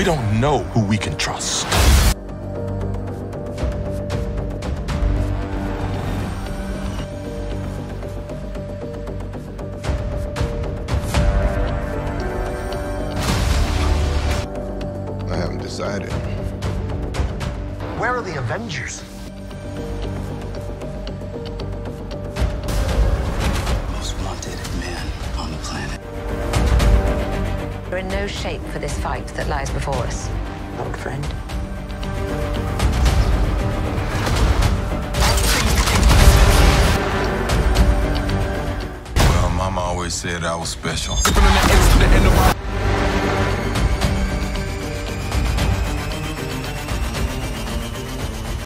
We don't know who we can trust. I haven't decided. Where are the Avengers? We're in no shape for this fight that lies before us. Old friend. Well, Mama always said I was special.